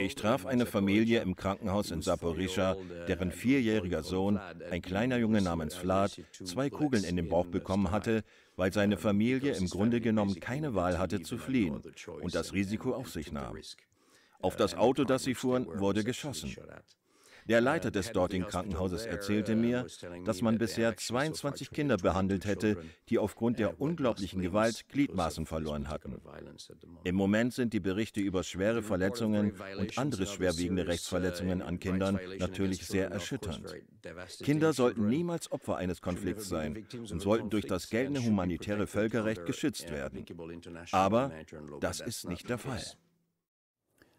Ich traf eine Familie im Krankenhaus in Saporischa, deren vierjähriger Sohn, ein kleiner Junge namens Vlad, zwei Kugeln in den Bauch bekommen hatte, weil seine Familie im Grunde genommen keine Wahl hatte zu fliehen und das Risiko auf sich nahm. Auf das Auto, das sie fuhren, wurde geschossen. Der Leiter des dortigen Krankenhauses erzählte mir, dass man bisher 22 Kinder behandelt hätte, die aufgrund der unglaublichen Gewalt Gliedmaßen verloren hatten. Im Moment sind die Berichte über schwere Verletzungen und andere schwerwiegende Rechtsverletzungen an Kindern natürlich sehr erschütternd. Kinder sollten niemals Opfer eines Konflikts sein und sollten durch das geltende humanitäre Völkerrecht geschützt werden. Aber das ist nicht der Fall.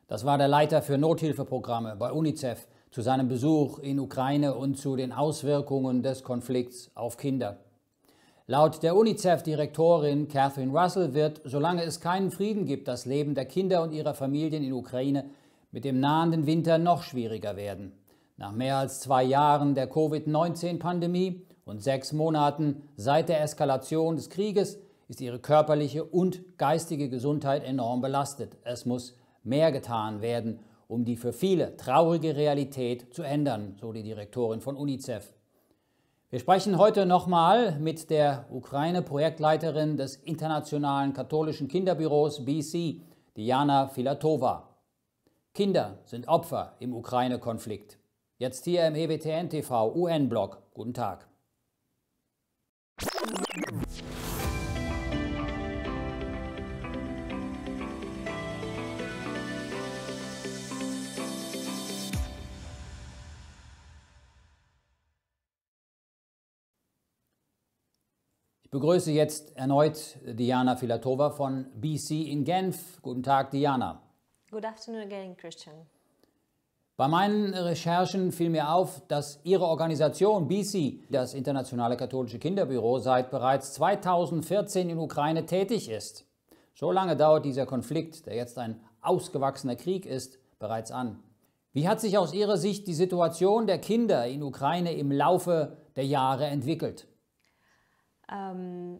Das war der Leiter für Nothilfeprogramme bei UNICEF zu seinem Besuch in Ukraine und zu den Auswirkungen des Konflikts auf Kinder. Laut der UNICEF-Direktorin Catherine Russell wird, solange es keinen Frieden gibt, das Leben der Kinder und ihrer Familien in Ukraine mit dem nahenden Winter noch schwieriger werden. Nach mehr als zwei Jahren der Covid-19-Pandemie und sechs Monaten seit der Eskalation des Krieges ist ihre körperliche und geistige Gesundheit enorm belastet. Es muss mehr getan werden, um die für viele traurige Realität zu ändern, so die Direktorin von UNICEF. Wir sprechen heute nochmal mit der Ukraine-Projektleiterin des Internationalen Katholischen Kinderbüros BC, Diana Filatova. Kinder sind Opfer im Ukraine-Konflikt. Jetzt hier im EWTN-TV UN-Blog. Guten Tag. Ich begrüße jetzt erneut Diana Filatova von BC in Genf. Guten Tag, Diana. Good afternoon again, Christian. Bei meinen Recherchen fiel mir auf, dass Ihre Organisation BC, das Internationale Katholische Kinderbüro, seit bereits 2014 in Ukraine tätig ist. So lange dauert dieser Konflikt, der jetzt ein ausgewachsener Krieg ist, bereits an. Wie hat sich aus Ihrer Sicht die Situation der Kinder in Ukraine im Laufe der Jahre entwickelt? Uh,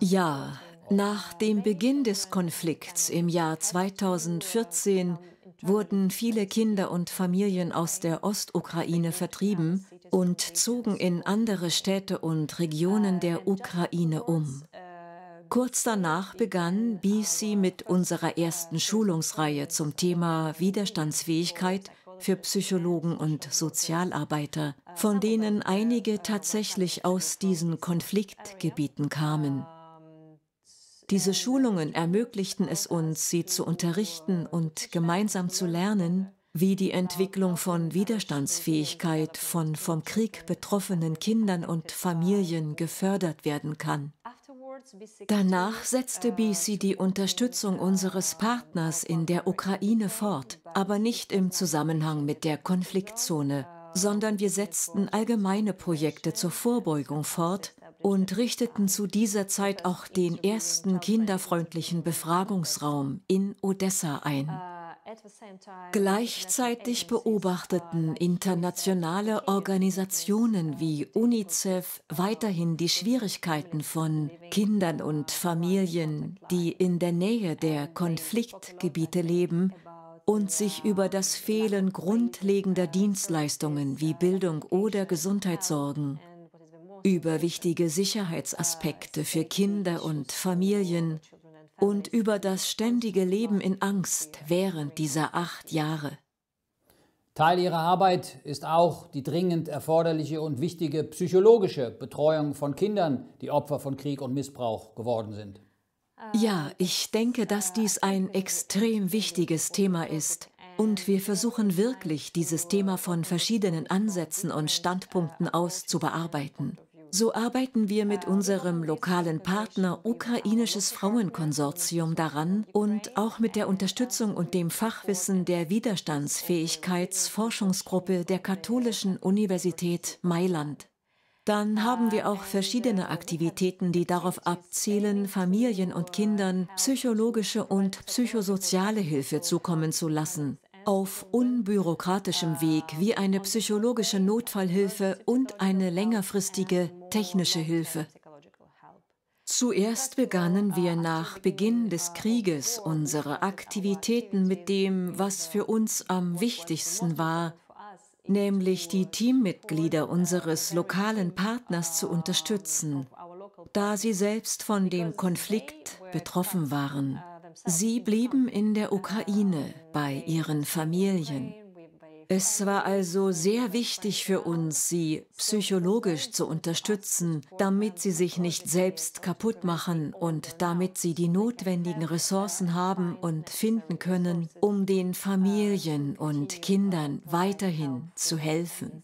ja, nach dem Beginn des Konflikts im Jahr 2014 wurden viele Kinder und Familien aus der Ostukraine vertrieben und zogen in andere Städte und Regionen der Ukraine um. Kurz danach begann BC mit unserer ersten Schulungsreihe zum Thema Widerstandsfähigkeit für Psychologen und Sozialarbeiter, von denen einige tatsächlich aus diesen Konfliktgebieten kamen. Diese Schulungen ermöglichten es uns, sie zu unterrichten und gemeinsam zu lernen, wie die Entwicklung von Widerstandsfähigkeit von vom Krieg betroffenen Kindern und Familien gefördert werden kann. Danach setzte BC die Unterstützung unseres Partners in der Ukraine fort, aber nicht im Zusammenhang mit der Konfliktzone, sondern wir setzten allgemeine Projekte zur Vorbeugung fort und richteten zu dieser Zeit auch den ersten kinderfreundlichen Befragungsraum in Odessa ein. Gleichzeitig beobachteten internationale Organisationen wie UNICEF weiterhin die Schwierigkeiten von Kindern und Familien, die in der Nähe der Konfliktgebiete leben und sich über das Fehlen grundlegender Dienstleistungen wie Bildung oder Gesundheit sorgen, über wichtige Sicherheitsaspekte für Kinder und Familien und über das ständige Leben in Angst während dieser acht Jahre. Teil ihrer Arbeit ist auch die dringend erforderliche und wichtige psychologische Betreuung von Kindern, die Opfer von Krieg und Missbrauch geworden sind. Ja, ich denke, dass dies ein extrem wichtiges Thema ist. Und wir versuchen wirklich, dieses Thema von verschiedenen Ansätzen und Standpunkten aus zu bearbeiten. So arbeiten wir mit unserem lokalen Partner Ukrainisches Frauenkonsortium daran und auch mit der Unterstützung und dem Fachwissen der Widerstandsfähigkeitsforschungsgruppe der Katholischen Universität Mailand. Dann haben wir auch verschiedene Aktivitäten, die darauf abzielen, Familien und Kindern psychologische und psychosoziale Hilfe zukommen zu lassen auf unbürokratischem Weg wie eine psychologische Notfallhilfe und eine längerfristige technische Hilfe. Zuerst begannen wir nach Beginn des Krieges unsere Aktivitäten mit dem, was für uns am wichtigsten war, nämlich die Teammitglieder unseres lokalen Partners zu unterstützen, da sie selbst von dem Konflikt betroffen waren. Sie blieben in der Ukraine bei ihren Familien. Es war also sehr wichtig für uns, sie psychologisch zu unterstützen, damit sie sich nicht selbst kaputt machen und damit sie die notwendigen Ressourcen haben und finden können, um den Familien und Kindern weiterhin zu helfen.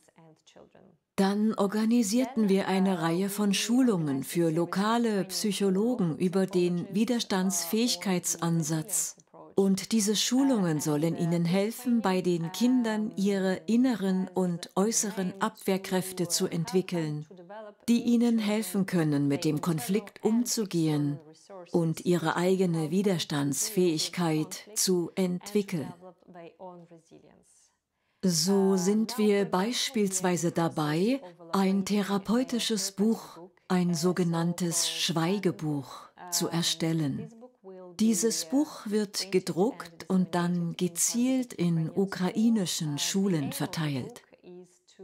Dann organisierten wir eine Reihe von Schulungen für lokale Psychologen über den Widerstandsfähigkeitsansatz und diese Schulungen sollen ihnen helfen, bei den Kindern ihre inneren und äußeren Abwehrkräfte zu entwickeln, die ihnen helfen können, mit dem Konflikt umzugehen und ihre eigene Widerstandsfähigkeit zu entwickeln. So sind wir beispielsweise dabei, ein therapeutisches Buch, ein sogenanntes Schweigebuch, zu erstellen. Dieses Buch wird gedruckt und dann gezielt in ukrainischen Schulen verteilt.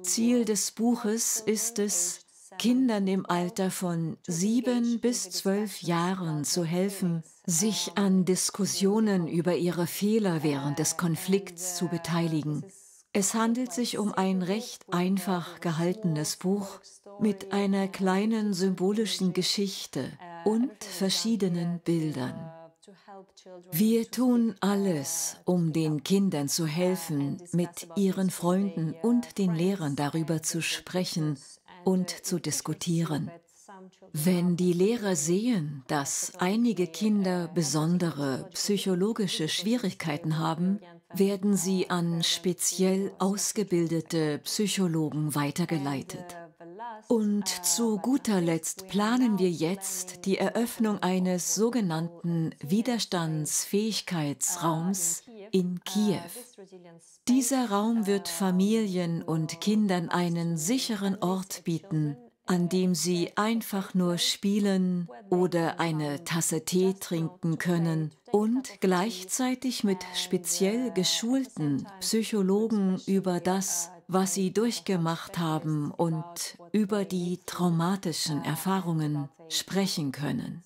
Ziel des Buches ist es, Kindern im Alter von sieben bis zwölf Jahren zu helfen, sich an Diskussionen über ihre Fehler während des Konflikts zu beteiligen. Es handelt sich um ein recht einfach gehaltenes Buch mit einer kleinen symbolischen Geschichte und verschiedenen Bildern. Wir tun alles, um den Kindern zu helfen, mit ihren Freunden und den Lehrern darüber zu sprechen und zu diskutieren. Wenn die Lehrer sehen, dass einige Kinder besondere psychologische Schwierigkeiten haben, werden sie an speziell ausgebildete Psychologen weitergeleitet. Und zu guter Letzt planen wir jetzt die Eröffnung eines sogenannten Widerstandsfähigkeitsraums in Kiew. Dieser Raum wird Familien und Kindern einen sicheren Ort bieten, an dem sie einfach nur spielen oder eine Tasse Tee trinken können und gleichzeitig mit speziell geschulten Psychologen über das, was sie durchgemacht haben und über die traumatischen Erfahrungen sprechen können.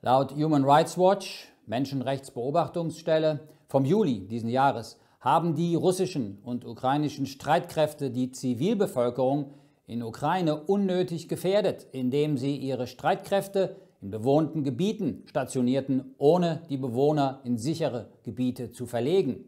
Laut Human Rights Watch, Menschenrechtsbeobachtungsstelle, vom Juli diesen Jahres haben die russischen und ukrainischen Streitkräfte die Zivilbevölkerung in Ukraine unnötig gefährdet, indem sie ihre Streitkräfte in bewohnten Gebieten stationierten, ohne die Bewohner in sichere Gebiete zu verlegen.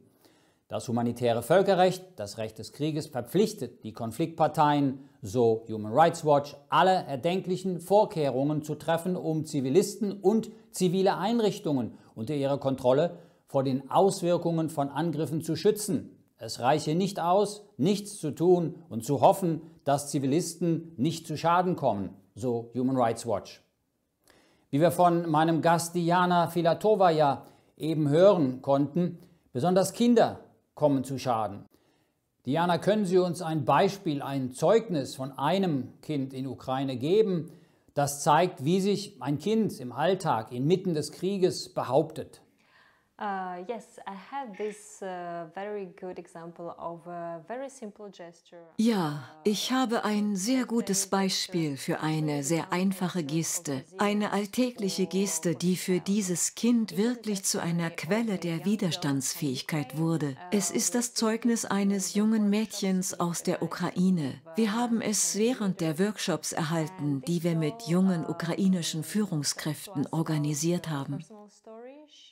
Das humanitäre Völkerrecht, das Recht des Krieges, verpflichtet die Konfliktparteien, so Human Rights Watch, alle erdenklichen Vorkehrungen zu treffen, um Zivilisten und zivile Einrichtungen unter ihrer Kontrolle vor den Auswirkungen von Angriffen zu schützen. Es reiche nicht aus, nichts zu tun und zu hoffen, dass Zivilisten nicht zu Schaden kommen, so Human Rights Watch. Wie wir von meinem Gast Diana Filatova ja eben hören konnten, besonders Kinder kommen zu Schaden. Diana, können Sie uns ein Beispiel, ein Zeugnis von einem Kind in Ukraine geben, das zeigt, wie sich ein Kind im Alltag inmitten des Krieges behauptet? Uh, yes, I had this uh, very good example of a very simple gesture. Ja, ich habe ein sehr gutes Beispiel für eine sehr einfache Geste, eine alltägliche Geste, die für dieses Kind wirklich zu einer Quelle der Widerstandsfähigkeit wurde. Es ist das Zeugnis eines jungen Mädchens aus der Ukraine. Wir haben es während der Workshops erhalten, die wir mit jungen ukrainischen Führungskräften organisiert haben.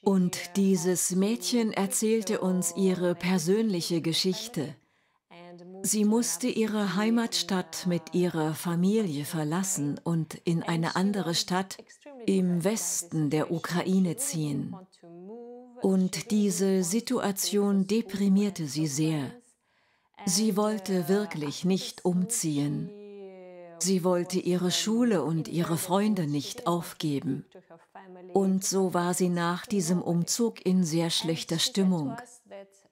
Und dieses Mädchen erzählte uns ihre persönliche Geschichte. Sie musste ihre Heimatstadt mit ihrer Familie verlassen und in eine andere Stadt im Westen der Ukraine ziehen. Und diese Situation deprimierte sie sehr. Sie wollte wirklich nicht umziehen. Sie wollte ihre Schule und ihre Freunde nicht aufgeben. Und so war sie nach diesem Umzug in sehr schlechter Stimmung.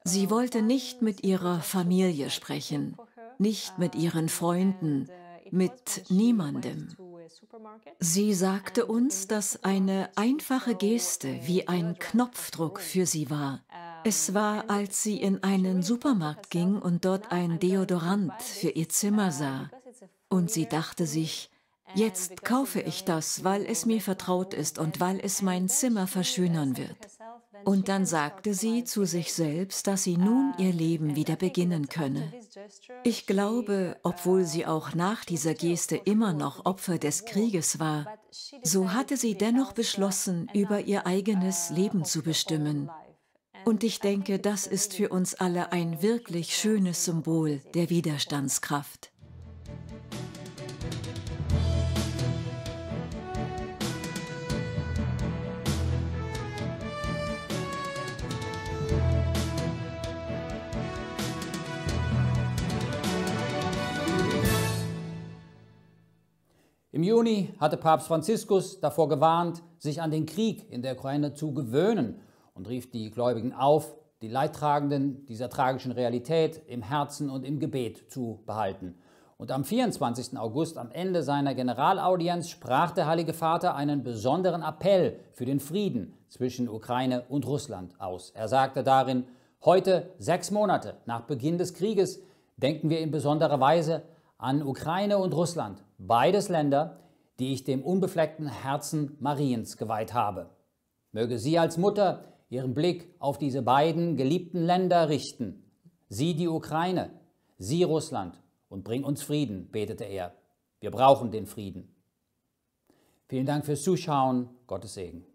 Sie wollte nicht mit ihrer Familie sprechen, nicht mit ihren Freunden, mit niemandem. Sie sagte uns, dass eine einfache Geste wie ein Knopfdruck für sie war. Es war, als sie in einen Supermarkt ging und dort ein Deodorant für ihr Zimmer sah. Und sie dachte sich, jetzt kaufe ich das, weil es mir vertraut ist und weil es mein Zimmer verschönern wird. Und dann sagte sie zu sich selbst, dass sie nun ihr Leben wieder beginnen könne. Ich glaube, obwohl sie auch nach dieser Geste immer noch Opfer des Krieges war, so hatte sie dennoch beschlossen, über ihr eigenes Leben zu bestimmen. Und ich denke, das ist für uns alle ein wirklich schönes Symbol der Widerstandskraft. Im Juni hatte Papst Franziskus davor gewarnt, sich an den Krieg in der Ukraine zu gewöhnen und rief die Gläubigen auf, die Leidtragenden dieser tragischen Realität im Herzen und im Gebet zu behalten. Und am 24. August, am Ende seiner Generalaudienz, sprach der Heilige Vater einen besonderen Appell für den Frieden zwischen Ukraine und Russland aus. Er sagte darin, heute, sechs Monate nach Beginn des Krieges, denken wir in besonderer Weise an Ukraine und Russland, beides Länder, die ich dem unbefleckten Herzen Mariens geweiht habe. Möge sie als Mutter ihren Blick auf diese beiden geliebten Länder richten. Sie die Ukraine, sie Russland und bring uns Frieden, betete er. Wir brauchen den Frieden. Vielen Dank fürs Zuschauen. Gottes Segen.